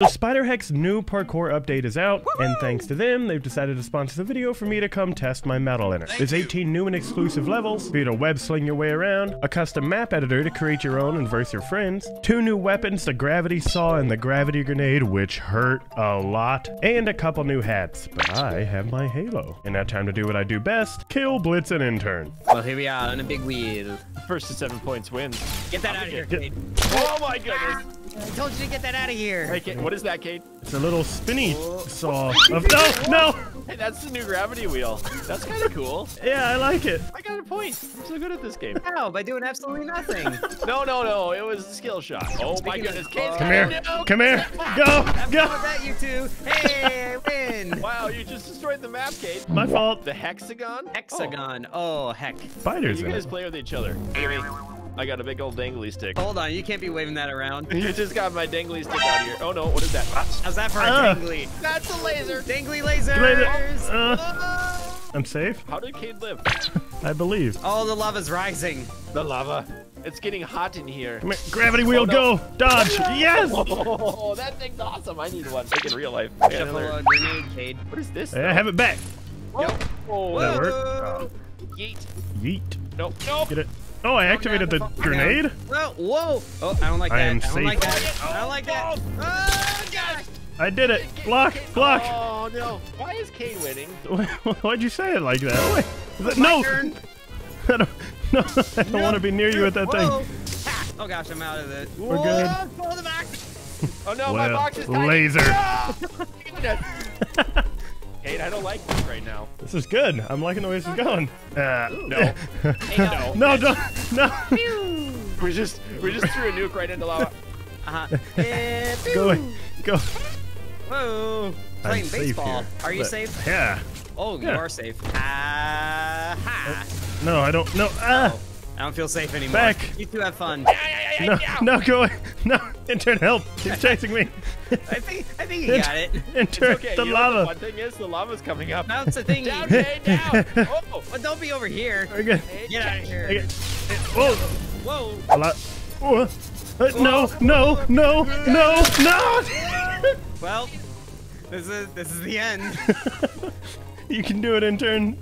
The SpiderHeck's new parkour update is out, and thanks to them, they've decided to sponsor the video for me to come test my metal in it. There's 18 new and exclusive levels, for you to web sling your way around, a custom map editor to create your own and verse your friends, two new weapons, the gravity saw and the gravity grenade, which hurt a lot, and a couple new hats. But I have my halo. And now time to do what I do best, kill, blitz, and intern. Well, here we are on a big wheel. First to seven points wins. Get that out of here, Get- Oh my goodness. I told you to get that out of here. Hey, Cade, what is that, Cade? It's a little spinny oh. saw of- No, no! Hey, that's the new gravity wheel. That's kind of cool. Yeah, I like it. I got a point. I'm so good at this game. How? By doing absolutely nothing. No, no, no. It was a skill shot. Oh my goodness. Cade's Come Come got here, a nuke. come here, go, Have go! fun with that, you two. Hey, I win. Wow, you just destroyed the map, Cade. My fault. The hexagon? Hexagon. Oh, heck. Oh, Spiders you guys it. play with each other. Amy, I got a big old dangly stick. Hold on, you can't be waving that around. You just got my dangly stick out here. Oh no, what is that? How's that for a Ah. dangly? That's a laser. Dangly lasers. Laser. Uh, I'm safe, How did Cade live? I believe. Oh, the lava's rising. The lava. It's getting hot in here. Come here, gravity wheel, Oh, no. go, dodge, yes! Oh, that thing's awesome. I need one. Like in real life. Shuffle a grenade, Cade. What is this? I have it back. Yep. Oh, That work? Whoa. yeet. Yeet. Nope. Nope. Get it. Oh, I activated the grenade? Whoa, whoa. Oh, I don't like I that. am I don't safe. like that. I don't like that. Oh, oh, gosh. I did it. Block, block. Oh no. Why is Cade winning? Why'd you say it like that? Wait, is no! I don't, no, I don't want to be near you with that Whoa. thing. Ha. Oh gosh, I'm out of it. We're good. Whoa, Pull. Oh no, my Well, box is tiny. laser. Ah! Cade, I don't like this right now. This is good. I'm liking the way this is going. Uh, No. no. no, don't. No. We just we just threw a nuke right into lava. Uh-huh. Go away. Go. Whoa. Playing safe baseball. here. Are you But- safe? Yeah. Oh, you Yeah. are safe. Ah, ha. No, I don't. No. Ah. Oh, I don't feel safe anymore. Back. You two have fun. No. No. Go away. No. Intern, help. He's chasing me. I think I think you got it. Intern, Okay, the you know what lava. the one thing is the lava's coming up. Bounce the thingy. Down, Cade, down. Oh. Well, don't be over here. Okay. Get out of here. Okay. Whoa. Whoa. A lot. Whoa. Uh, no, no, no, no, no! Well, this is this is the end. you can do it, intern.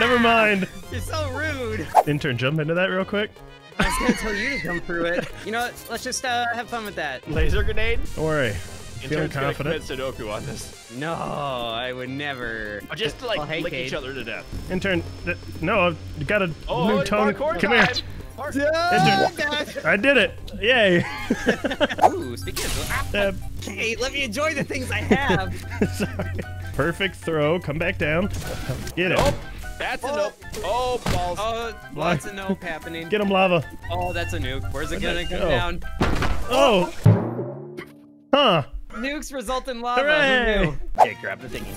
Never mind. You're so rude. Intern, jump into that real quick. I was gonna tell you to come through it. You know what? Let's just uh, have fun with that. Laser grenade. Don't worry. Feeling Intern's gonna confident. commit Sudoku on this. No, I would never. Just to like Well, hey, lick Cade. each other to death. Intern, th- no, I've got a Oh, new it's tongue. parkour Come here. time. Park- Intern. I did it. Yay. Ooh, speaking of, ah, Uh, hey, let me enjoy the things I have. sorry. Perfect throw. Come back down. Get it. Nope. That's a nope. Oh, oh, balls. Oh, Why? lots of nope happening. Get him, lava. Oh, that's a nuke. Where's it Where'd gonna come go? down? Oh. Huh. Nukes result in lava. Who Hooray. knew? Okay, grab the thingy.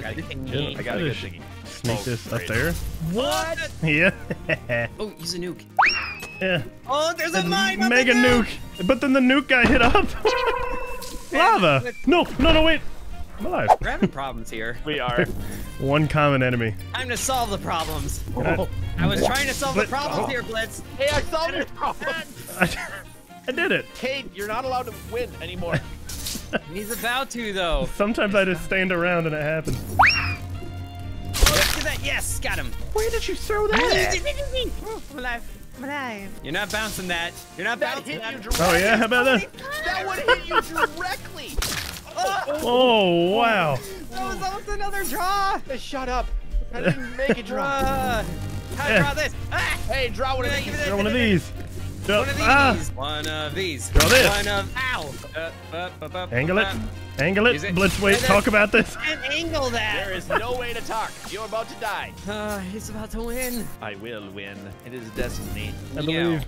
Grab the thingy. thingy. I got a good thingy. Sneak Oh, this up there. What? Yeah. Oh, use a nuke. yeah. Oh, there's a mine on the Mega nuke. But then the nuke guy hit up. Lava. No, no, no, wait. I'm alive. We're having problems here. We are. One common enemy. Time to solve the problems. I, I was trying to solve the problems oh. here, Blitz. Hey, I solved your problem. I, I did it. Cade, you're not allowed to win anymore. He's about to, though. Sometimes I just stand around and it happens. Oh, look at that. Yes, got him. Where did you throw Oh, I'm alive. I'm alive. You're not bouncing that. You're not That bouncing hit that. you directly. Oh yeah, how about that? That would hit you directly. Oh wow. That was almost another draw. Shut up. I didn't make it draw. Uh, how to Yeah. draw this? Ah! Hey, draw one of these. Draw one of these. Throw- One of these. Ah, One of these. Draw this. One of ow. Uh, angle it. Angle Use it. it. Blitz, wait. And Talk about this. And angle that. There is no way to talk. You're about to die. Uh, he's about to win. I will win. It is destiny. I believe.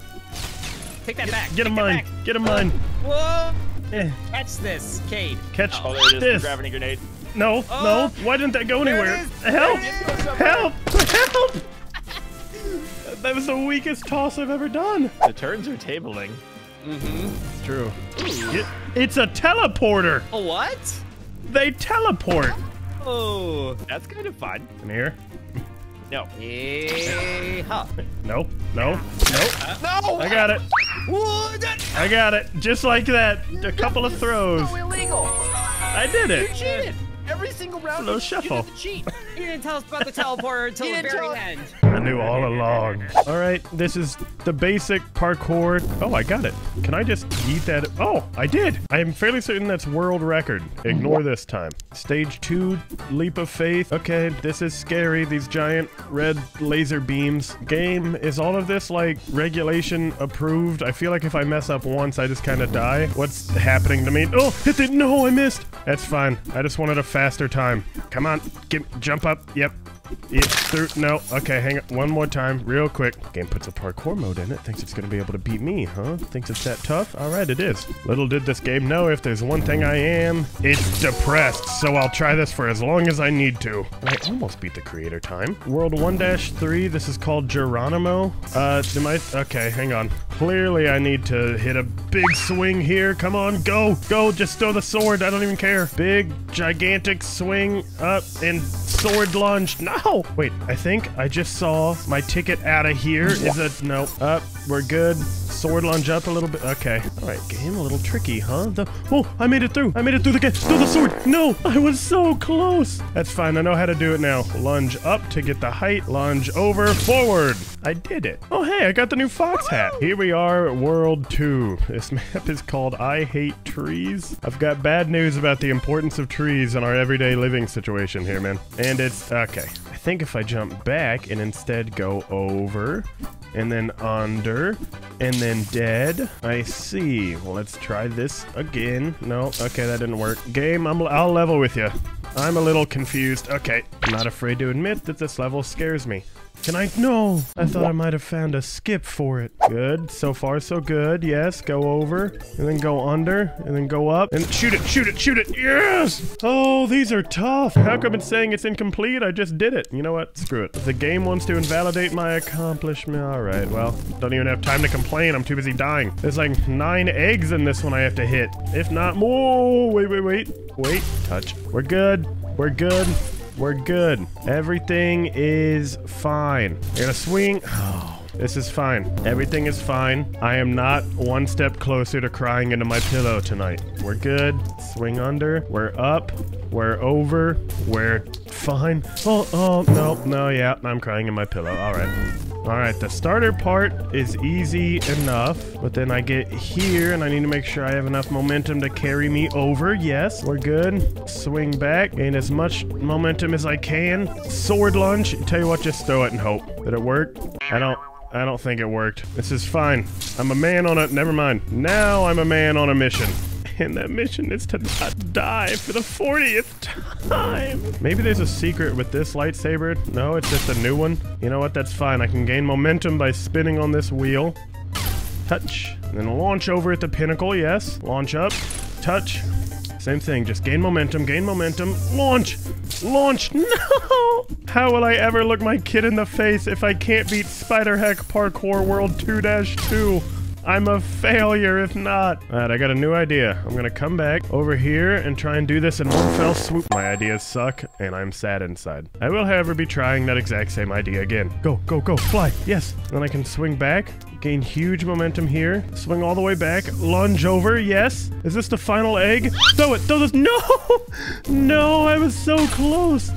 Take that back. Get him Take that mine. back. Get him mine. Whoa! Eh, Catch this, Cade. Catch Oh, there it is. this. Gravity grenade. No, Oh. no. Why didn't that go There anywhere? Help! There it is. Help! Help! that was the weakest toss I've ever done. The turns are tabling. Mm-hmm. It's true. It- it's a teleporter. A what? They teleport. Oh. That's kind of fun. Come here. No. Yeehaw. Nope. Nope. Nope. No! I got it. I got it. Just like that. A couple of throws. So illegal. I did it. You cheated. Every single round. little you- shuffle. You did the cheat. You didn't tell us about the teleporter until the very end. I knew all along. All right, this is the basic parkour. Oh, I got it. Can I just eat that? Oh, I did. I am fairly certain that's world record. Ignore this time. Stage two, leap of faith. Okay, this is scary. These giant red laser beams. Game, is all of this like regulation approved? I feel like if I mess up once, I just kind of die. What's happening to me? Oh, hit it. No, I missed. That's fine. I just wanted a faster time. Come on, get, jump up. Yep. It's through. No. Okay, hang on. One more time, real quick. Game puts a parkour mode in it. Thinks it's going to be able to beat me, huh? Thinks it's that tough? All right, it is. Little did this game know if there's one thing I am, it's depressed. So I'll try this for as long as I need to. And I almost beat the creator time. World 1-3, this is called Geronimo. Uh, am I... Okay, hang on. Clearly I need to hit a big swing here. Come on, go, go, just throw the sword. I don't even care. Big, gigantic swing up and sword lunge. No! Wait, I think I just saw my ticket out of here. Is it? No. Up. we're good. Sword lunge up a little bit. Okay. All right, game a little tricky, huh? The oh, I made it through. I made it through the gate. Through the sword. No, I was so close. That's fine. I know how to do it now. Lunge up to get the height. Lunge over. Forward. I did it. Oh, hey, I got the new fox hat. Here we are, World 2. This map is called I Hate Trees. I've got bad news about the importance of trees in our everyday living situation here, man. And it's, okay. I think if I jump back and instead go over, and then under, and then dead. I see. Well, let's try this again. No, okay, that didn't work. Game, I'm, I'll level with you. I'm a little confused. Okay, I'm not afraid to admit that this level scares me. Can I? No! I thought I might have found a skip for it. Good. So far, so good. Yes, go over, and then go under, and then go up, and shoot it, shoot it, shoot it! Yes! Oh, these are tough. How come it's saying it's incomplete? I just did it. You know what? Screw it. The game wants to invalidate my accomplishment, alright, well, don't even have time to complain. I'm too busy dying. There's like nine eggs in this one I have to hit. If not more. Wait, wait, wait. Wait. Touch. We're good. We're good. We're good. Everything is fine. You're gonna swing. Oh, this is fine. Everything is fine. I am not one step closer to crying into my pillow tonight. We're good. Swing under. We're up. We're over. We're fine. Oh, oh, no, no, yeah. I'm crying in my pillow. All right. All right, the starter part is easy enough, but then I get here and I need to make sure I have enough momentum to carry me over. Yes, we're good. Swing back, gain as much momentum as I can. Sword lunge. Tell you what, just throw it and hope. Did it work? I don't. I don't think it worked. This is fine. I'm a man on a. Never mind. Now I'm a man on a mission. And that mission is to not die for the 40th time. Maybe there's a secret with this lightsaber. No, it's just a new one. You know what? That's fine. I can gain momentum by spinning on this wheel. Touch. And then launch over at the pinnacle. Yes. Launch up. Touch. Same thing. Just gain momentum. Gain momentum. Launch. Launch. No. How will I ever look my kid in the face if I can't beat Spider Heck Parkour World 2-2? I'm a failure if not. Alright, I got a new idea. I'm gonna come back over here and try and do this in one fell swoop. My ideas suck, and I'm sad inside. I will, however, be trying that exact same idea again. Go, go, go, fly, yes. Then I can swing back, gain huge momentum here, swing all the way back, lunge over, yes. Is this the final egg? Throw it, throw this, no! No, I was so close.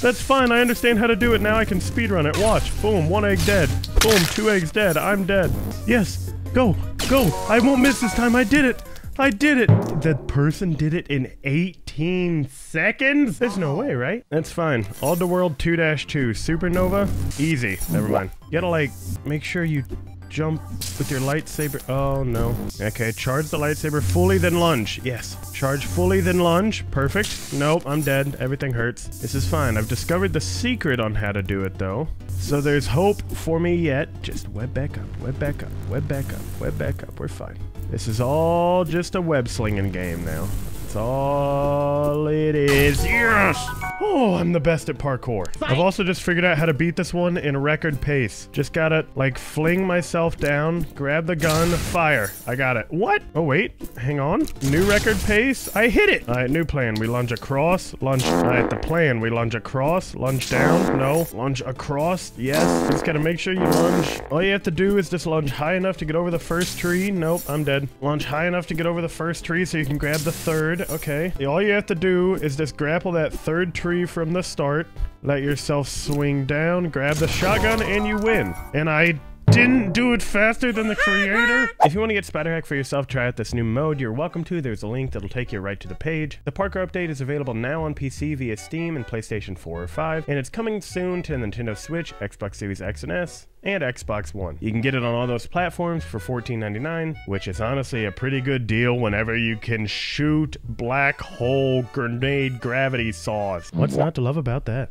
That's fine, I understand how to do it now. I can speedrun it. Watch. Boom, one egg dead. Boom, two eggs dead. I'm dead. Yes, go, go. I won't miss this time. I did it. I did it. The person did it in 18 seconds? There's no way, right? That's fine. All the world 2-2. Supernova? Easy. Never mind. You gotta, like, make sure you jump with your lightsaber. Oh, no. Okay, charge the lightsaber fully, then lunge. Yes. Charge fully, then lunge. Perfect. Nope, I'm dead. Everything hurts. This is fine. I've discovered the secret on how to do it, though. So there's hope for me yet. Just web back up, web back up, web back up, web back up. We're fine. This is all just a web slinging game now. That's all it is. Yes! Oh, I'm the best at parkour. I've also just figured out how to beat this one in record pace. Just gotta, like, fling myself down, grab the gun, fire. I got it. What? Oh, wait. Hang on. New record pace. I hit it. All right, new plan. We lunge across. Lunge. All right, the plan. We lunge across. Lunge down. No. Lunge across. Yes. Just gotta make sure you lunge. All you have to do is just lunge high enough to get over the first tree. Nope, I'm dead. Lunge high enough to get over the first tree so you can grab the third. Okay. All you have to do is just grapple that third tree from the start. Let yourself swing down, grab the shotgun, and you win. And I didn't do it faster than the creator. If you want to get Spider Heck for yourself, try out this new mode, you're welcome to. There's a link that'll take you right to the page. The parkour update is available now on PC via Steam and PlayStation 4 or 5, and it's coming soon to Nintendo Switch, Xbox Series X and S, and Xbox One. You can get it on all those platforms for $14.99, which is honestly a pretty good deal whenever you can shoot black hole grenade gravity saws. What's not to love about that?